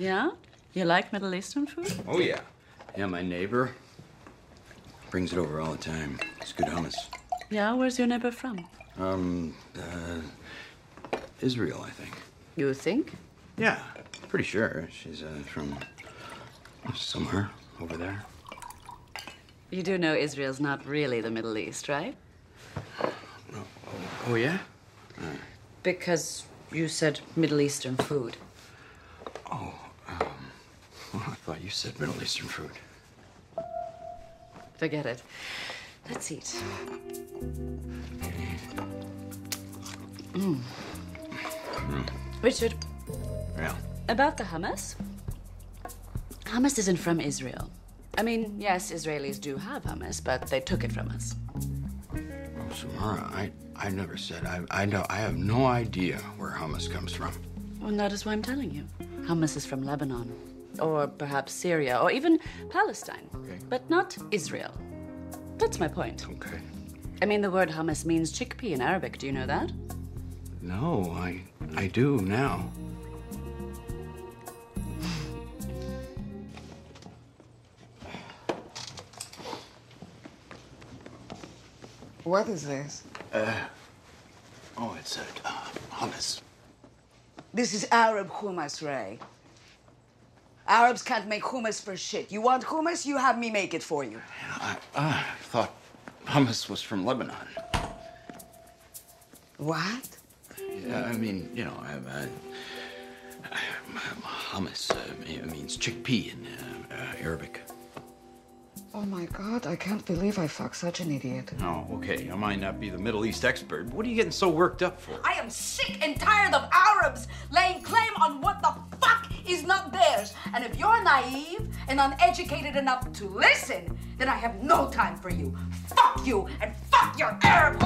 Yeah? You like Middle Eastern food? Oh, yeah. Yeah, my neighbor brings it over all the time. It's good hummus. Yeah, where's your neighbor from? Um, uh, Israel, I think. You think? Yeah, pretty sure. She's uh, from somewhere over there. You do know Israel's not really the Middle East, right? Oh, yeah? Because you said Middle Eastern food. Oh, um, well, I thought you said Middle Eastern food. Forget it. Let's eat. Mm. Richard, Yeah. about the hummus. Hummus isn't from Israel. I mean, yes, Israelis do have hummus, but they took it from us. Oh, Samara, I, I never said. I, I know. I have no idea where hummus comes from. Well, that is why I'm telling you. Hummus is from Lebanon, or perhaps Syria, or even Palestine, Okay. but not Israel. That's my point. Okay. I mean, the word hummus means chickpea in Arabic. Do you know that? No, I, I do now. What is this? Oh, it's a uh, hummus. This is Arab hummus, Ray. Arabs can't make hummus for shit. You want hummus? You have me make it for you. I, I thought hummus was from Lebanon. What? Yeah, I mean, you know, I, I, hummus uh, means chickpea in uh, uh, Arabic. Oh my god, I can't believe I fucked such an idiot. Oh, okay. I might not be the Middle East expert. What are you getting so worked up for? I am sick and tired of Arabs laying claim on not theirs. And if you're naive and uneducated enough to listen, then I have no time for you. Fuck you and fuck your Arab